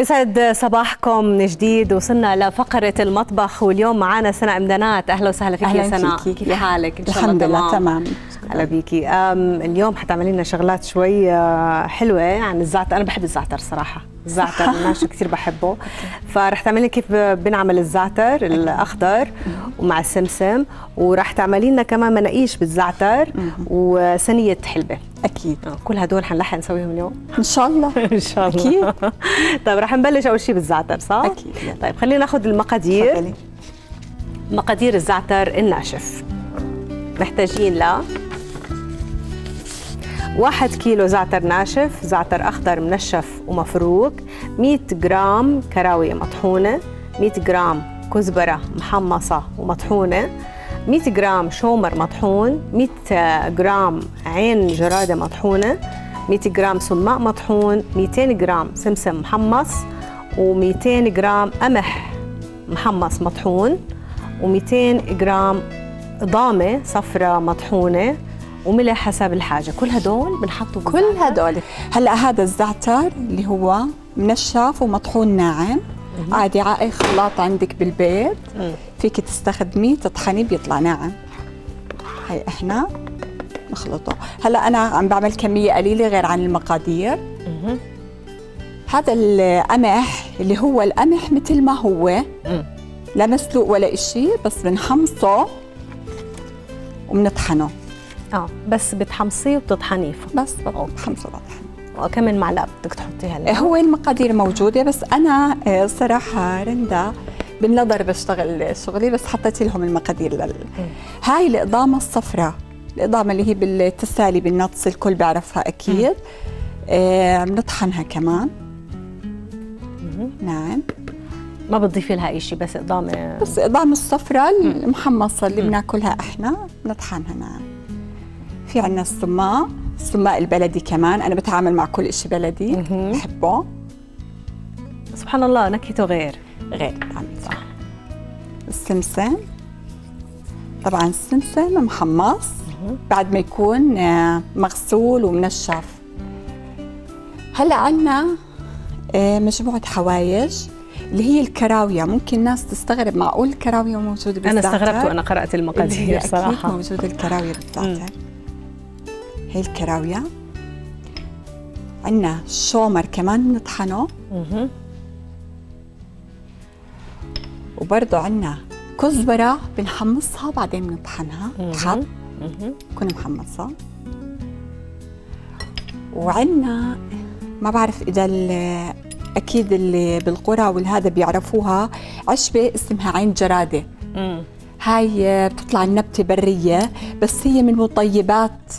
يسعد صباحكم من جديد. وصلنا لفقرة المطبخ واليوم معنا سناء امدانات أهلا وسهلا فيك يا سناء. فيكي. كيف حالك؟ إن شاء الحمد الله لله تمام. هلا بيكي. اليوم حتعملي لنا شغلات شوي آه، حلوة عن الزعتر. أنا بحب الزعتر صراحة. الزعتر الناشف كثير بحبه. فرح تعملي كيف بنعمل الزعتر الأخضر ومع السمسم ورح تعملي لنا كمان مناقيش بالزعتر وصينية حلبة. أكيد. آه، كل هدول حنلحق نسويهم اليوم. إن شاء الله. إن شاء الله. أكيد. طيب رح نبلش أول شيء بالزعتر صح؟ يلا. طيب خلينا ناخذ المقادير. مقادير الزعتر الناشف. محتاجين ل واحد كيلو زعتر ناشف زعتر أخضر منشف ومفروك 100 جرام كراوية مطحونة 100 جرام كزبرة محمصة ومطحونة 100 جرام شومر مطحون 100 جرام عين جرادة مطحونة 100 جرام سماق مطحون 200 جرام سمسم محمص و200 جرام قمح محمص مطحون و200 جرام قضامة صفرة مطحونة. وملح حسب الحاجة. كل هدول بنحطوا كل؟ هدول. هلأ هذا الزعتر اللي هو منشف ومطحون ناعم. عادي اي خلاط عندك بالبيت. فيك تستخدميه تطحنيه بيطلع ناعم. هي إحنا نخلطه. هلأ أنا عم بعمل كمية قليلة غير عن المقادير. هذا القمح اللي هو القمح مثل ما هو. لا مسلوق ولا إشي بس بنحمصه وبنطحنه آه. بس بتحمصيه وبتطحنيه بس بحمصه بطحن وكم معلقة بدك تحطيها هلا هو المقادير موجودة بس أنا آه، صراحة رندا بالنظر بشتغل شغلي بس حطيت لهم المقادير لل... هاي الإقضامة الصفراء الإقضامة اللي هي بالتسالي بالنطس الكل بيعرفها أكيد. آه بنطحنها كمان. مهم. نعم. ما بتضيفي لها شيء بس اقدامه بس إقضام الصفراء المحمصة اللي بناكلها إحنا بنطحنها نعم. في عنا السماق السماق البلدي كمان. أنا بتعامل مع كل إشي بلدي. بحبه. سبحان الله نكهته غير. غير طعم صح. السمسم. طبعا السمسم محمص بعد ما يكون آه، مغسول ومنشف. هلأ عنا آه، مجموعة حوايج اللي هي الكراوية. ممكن ناس تستغرب معقول الكراوية موجودة بالزعتر أنا استغربت وأنا قرأت المقادير صراحة. موجودة الكراوية بالزعتر هي الكراوية عنا شومر كمان نطحنه مهم. وبرضه عنا كزبرة بنحمصها بعدين بنطحنها. تحط. تكون محمصة وعنا ما بعرف إذا أكيد اللي بالقرى والهذا بيعرفوها عشبة اسمها عين جرادة. هاي بتطلع النبتة برية بس هي من مطيبات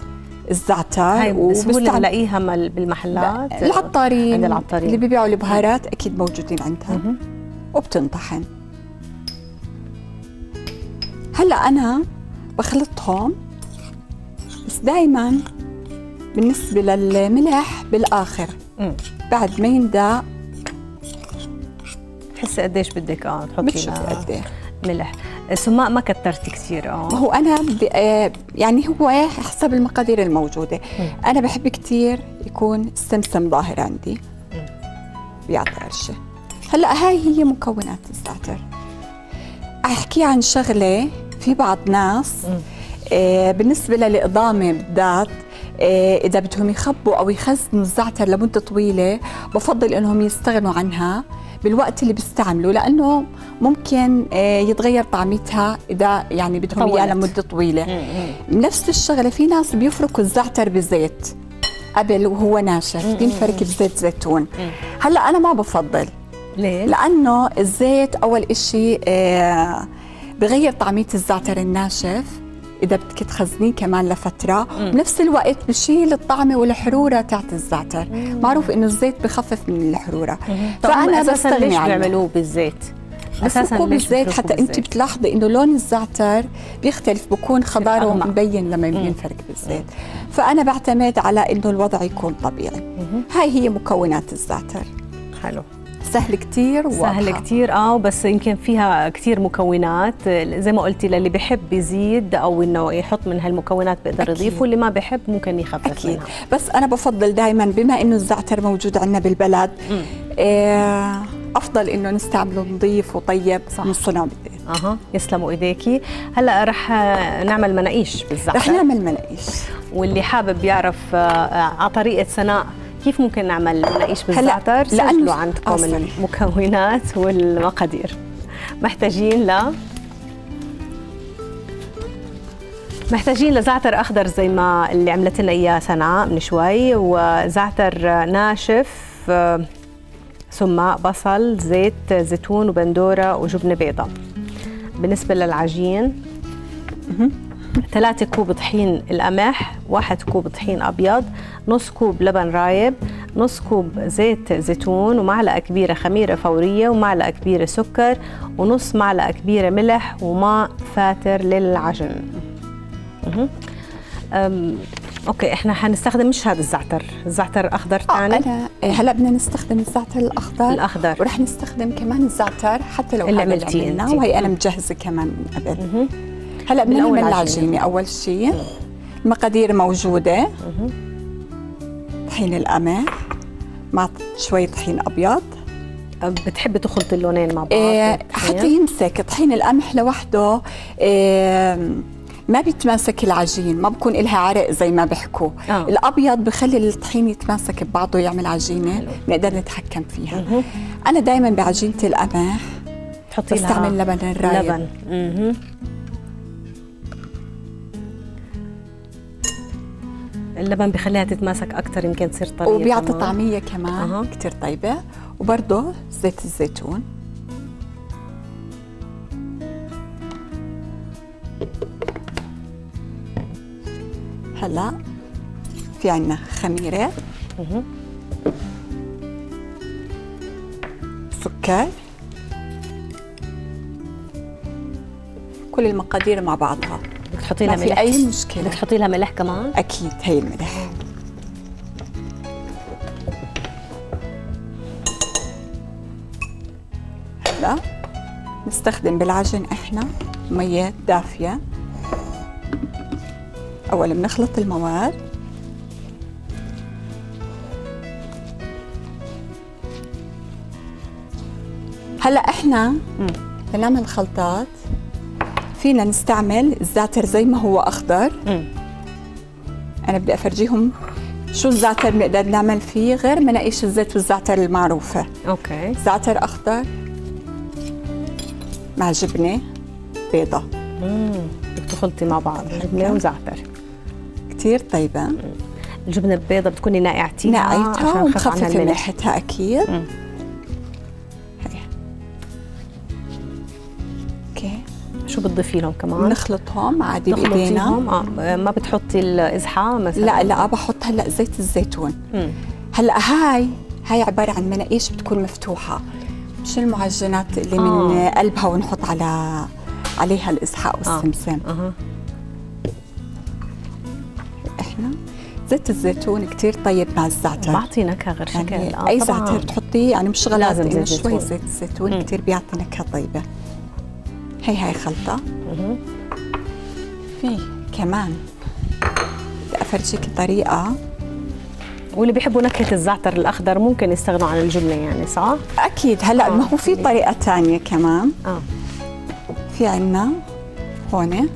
الزعتر وبستعمل- نلاقيها بالمحلات. العطارين عند العطارين. اللي بيبيعوا البهارات أكيد موجودين عندها. مهم. وبتنطحن. هلأ أنا بخلطهم. بس دائما بالنسبة للملح بالآخر. مم. بعد ما يندق تحسي قديش بدك آه تحطي بتشوفي لها قد ملح. السماق ما كترتي كثير آه. هو أنا. آه، يعني هو حسب المقادير الموجودة. أنا بحب كثير يكون السمسم ظاهر عندي. بيعطي قرشه هلأ هاي هي مكونات الزعتر أحكي عن شغلة في بعض ناس آه بالنسبة للاقضامه بالذات آه إذا بدهم يخبوا أو يخزنوا الزعتر لمدة طويلة بفضل إنهم يستغنوا عنها بالوقت اللي بيستعملوا لأنه ممكن آه يتغير طعمتها إذا يعني بدهم اياه طولت. لمدة طويلة. مم. نفس الشغلة في ناس بيفركوا الزعتر بزيت قبل وهو ناشف بينفرك بزيت زيتون. هلأ أنا ما بفضل. ليه؟ لأنه الزيت أول إشي آه بغير طعمية الزعتر الناشف إذا بدك تخزنيه كمان لفترة. بنفس الوقت بشيل الطعمة والحرورة تاعت الزعتر. معروف إنه الزيت بخفف من الحرورة. فأنا أساسا بستغني ليش عنه. بيعملوه بالزيت؟ ليش بالزيت حتى انت؟ بتلاحظي إنه لون الزعتر بيختلف بكون خضاره أغمق. مبين لما بينفرك بالزيت. فأنا بعتمد على إنه الوضع يكون طبيعي. هاي هي مكونات الزعتر. حلو. سهل كتير. سهل كتير آه بس يمكن فيها كتير مكونات. زي ما قلتي للي بحب يزيد أو إنه يحط من هالمكونات بيقدر أكيد. يضيف واللي ما بحب ممكن يخفف أكيد. منها. بس أنا بفضل دائما بما إنه الزعتر موجود عندنا بالبلد آه، أفضل إنه نستعمله نظيف وطيب. صح. من صنع بالبيت أها. يسلموا إيديكي. هلأ رح آه، نعمل مناقيش بالزعتر. رح نعمل مناقيش. واللي حابب يعرف آه، آه، على طريقة سناء كيف ممكن نعمل مناقيش بالزعتر؟ سجلوا آه، عندكم سوري. المكونات والمقادير. محتاجين ل محتاجين لزعتر أخضر زي ما اللي عملت لنا إياه سناء من شوي وزعتر ناشف سماق بصل زيت زيتون وبندورة وجبنة بيضاء بالنسبة للعجين ثلاثة كوب طحين القمح واحد كوب طحين أبيض نص كوب لبن رايب نص كوب زيت زيتون ومعلقة كبيرة خميرة فورية ومعلقة كبيرة سكر ونص معلقة كبيرة ملح وماء فاتر للعجن. أوكي إحنا حنستخدم مش هذا الزعتر. الزعتر أخضر آه، ثاني. أنا آه، هلا بدنا نستخدم الزعتر الأخضر. الأخضر. ورح نستخدم كمان الزعتر حتى لو اللي عملتيه عملناه، أنتي. وهي أنا مجهزه كمان من قبل. هلا بدنا نعمل. العجينه أول شيء المقادير موجودة. طحين القمح مع شوي طحين أبيض. بتحبي تخلطي اللونين مع بعض؟ إيه؟ حتى يمسك. طحين القمح لوحده إيه ما بيتماسك العجين ما بكون إلها عرق زي ما بيحكوا آه. الأبيض بخلي الطحين يتماسك ببعضه يعمل عجينة نقدر نتحكم فيها أنا دائما بعجينة القمح تحطي لها بستعمل لبن الرايب لبن. اللبن بخليها تتماسك أكثر يمكن تصير طرية وبيعطي. طعمية كمان أها. كتير طيبة وبرضه زيت الزيتون هلا في عنا خميرة. سكر. كل المقادير مع بعضها. بدك تحطي ما لها في ملح. أي مشكلة. بدك تحطي لها ملح كمان؟ أكيد هي الملح. هلا نستخدم بالعجن إحنا مية دافية. اول بنخلط المواد. هلأ إحنا بنعمل خلطات فينا نستعمل الزعتر زي ما هو أخضر. مم. أنا بدي أفرجيهم شو الزعتر بنقدر نعمل فيه غير مناقيش الزيت والزعتر المعروفة. أوكي. زعتر أخضر مع جبنة بيضة. مم. بدك تخلطي مع بعض جبنة. وزعتر كتير طيبة. الجبنة البيضاء بتكوني نقعتها عنها ومخففة الملح. ملحتها مم. هي. أوكي. شو بتضيفي لهم كمان؟ نخلطهم عادي بإيدينا. تخلطيهم آه ما بتحطي الازحه مثلا؟ لا لا بحط هلأ زيت الزيتون. مم. هلأ هاي هاي عبارة عن مناقيش بتكون مفتوحة. مش المعجنات اللي من آه. قلبها ونحط على عليها الإسحاق والسمسم؟ أها. إحنا زيت الزيتون كتير طيب مع الزعتر بعطي نكهه غير شكل يعني آه، أي. زعتر تحطيه يعني مش غلط لازم إنه زيت شوي. زيت الزيتون مم. كتير بيعطي نكهه طيبة هي هاي خلطة. في كمان بدي افرجيك طريقه واللي بيحبوا نكهة الزعتر الأخضر ممكن يستغنوا عن الجبنة يعني صح؟ أكيد هلأ آه. ما هو في طريقة تانية كمان آه في عنا هون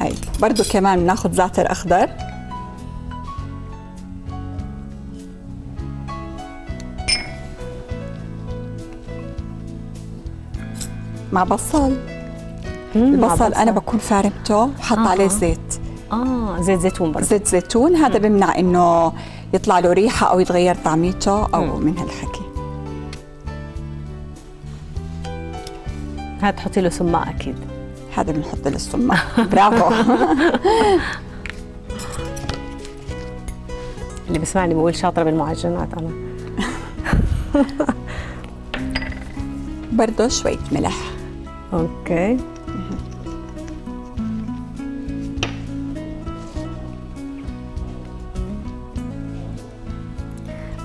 هاي برضو كمان بناخذ زعتر أخضر مع بصل. البصل أنا. بكون فارمته وحط آه. عليه زيت. آه زيت زيتون برضه. زيت زيتون هذا بمنع إنه يطلع له ريحة أو يتغير طعميته أو مم. من هالحكي. هاد تحطي له سماء أكيد. هذا بنحط له السماق برافو. اللي بسمعني بقول شاطرة بالمعجنات أنا. برضه شوية ملح. أوكي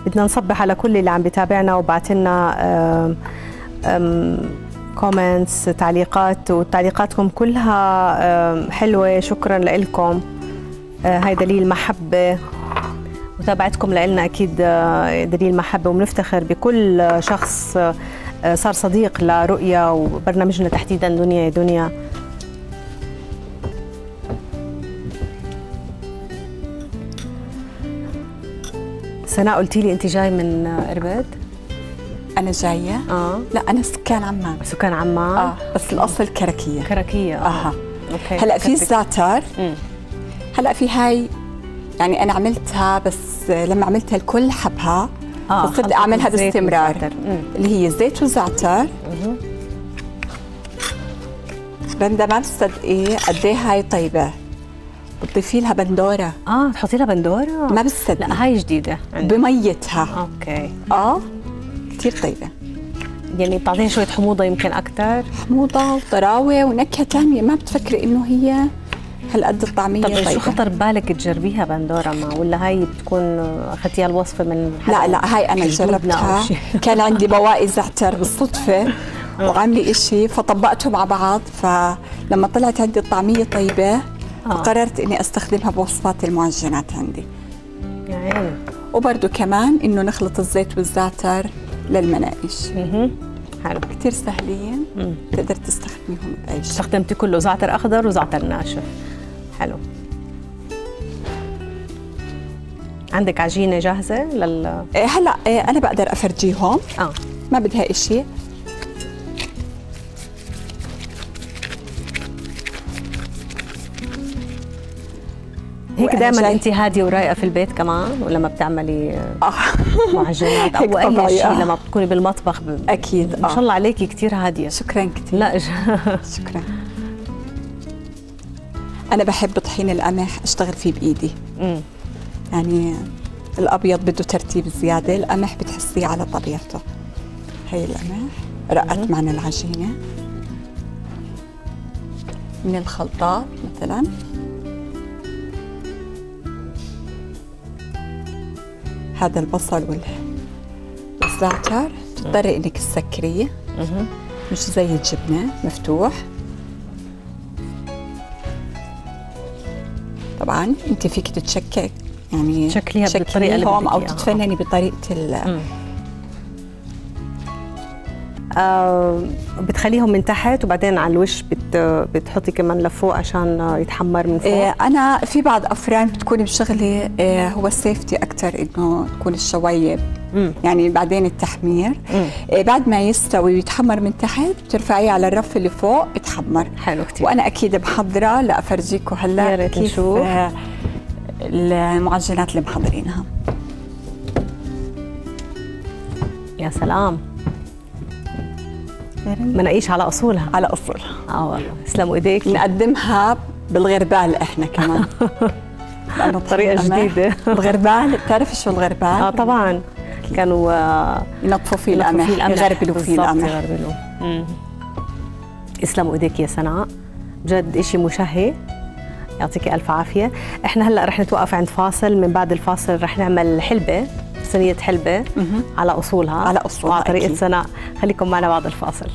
بدنا نصبح على كل اللي عم بيتابعنا وبعت لنا كومنتس تعليقات وتعليقاتكم كلها آم، حلوة. شكرا لكم هاي دليل محبة. متابعتكم لنا أكيد آه، دليل محبة. وبنفتخر بكل شخص آه، صار صديق لرؤيا وبرنامجنا تحديدا دنيا يا دنيا. سناء قلتي لي أنت جاي من اربد أنا جاية. آه. لا أنا سكان عمان. سكان عمان؟ آه بس الأصل كركية. كركية آه. أها. أوكي. هلأ في. الزعتر. هلأ في هاي يعني أنا عملتها بس لما عملتها الكل حبها. آه، فصرت اعملها باستمرار. اللي هي زيت وزعتر. رندا ما بتصدقي قد إيه هاي طيبة؟ بتضيفي لها بندورة. آه تحطي لها بندورة؟ ما بتصدقي لا هاي جديدة. عندي. بميتها. أوكي. آه كثير طيبة. يعني بتعطيها شوية حموضة يمكن أكثر حموضة وطراوة ونكهة ثانية ما بتفكري إنه هي هالقد الطعمية طب شو خطر ببالك تجربيها بندوره ما ولا هاي بتكون أخذتيها الوصفة من لا لا هاي أنا جربتها؟ كان عندي بواقي زعتر بالصدفة وعاملة إشي فطبقته مع بعض. فلما طلعت عندي الطعمية طيبة فقررت إني أستخدمها بوصفات المعجنات عندي. يا عيني. وبرده كمان إنه نخلط الزيت والزعتر للمناقش. حلو. كثير سهلين. تقدر تستخدميهم بأي شيء. استخدمتي كله زعتر أخضر وزعتر ناشف. حلو. عندك عجينة جاهزة لل إيه هلا إيه أنا بقدر أفرجيهم. آه. ما بدها إشي. هيك دائما انت هادية ورايقة في البيت كمان ولما بتعملي آه. معجنات أو أي شيء آه. لما بتكوني بالمطبخ ب... أكيد ما شاء آه. الله عليكي كثير هادية. شكرا كثير لا شكرا. أنا بحب طحين القمح أشتغل فيه بإيدي. مم. يعني الأبيض بده ترتيب زيادة القمح بتحسيه على طبيعته. هي القمح رقت معنا العجينة. من الخلطات مثلا. هذا البصل وال- والزعتر بتضطري إنك تسكريه. مش زي الجبنة مفتوح. طبعا أنت فيك تتشكك يعني تشكليها بالطريقة اللي بدك أو. تتفنني بطريقة. آه بتخليهم من تحت وبعدين على الوش بت بتحطي كمان لفوق عشان يتحمر من فوق إيه أنا في بعض افران بتكوني بشغلي إيه هو السيفتي أكثر إنه تكون الشوايه مم. يعني بعدين التحمير. مم. إيه بعد ما يستوي ويتحمر من تحت بترفعيه على الرف اللي فوق بتحمر. حلو كثير وأنا أكيد محضره لافرجيكم هلا كيف نشوف. آه، المعجنات اللي محضرينها. يا سلام. مناقيش على أصولها. على أصولها. آه والله. يسلموا ايديك نقدمها بالغربال إحنا كمان. لأنه طريقة القمح- جديدة. الغربال بتعرفي شو الغربال؟ آه طبعا. كانوا آه، ينظفوا فيه القمح يغربلوا فيه القمح. مم. يسلموا ايديك يا سناء جد إشي مشهي. يعطيكي ألف عافية. إحنا هلأ رح نتوقف عند فاصل. من بعد الفاصل رح نعمل حلبة صينيه حلبة على أصولها. على أصولها، وعلى طريقة أكيد. سناء. خليكم معنا بعد الفاصل.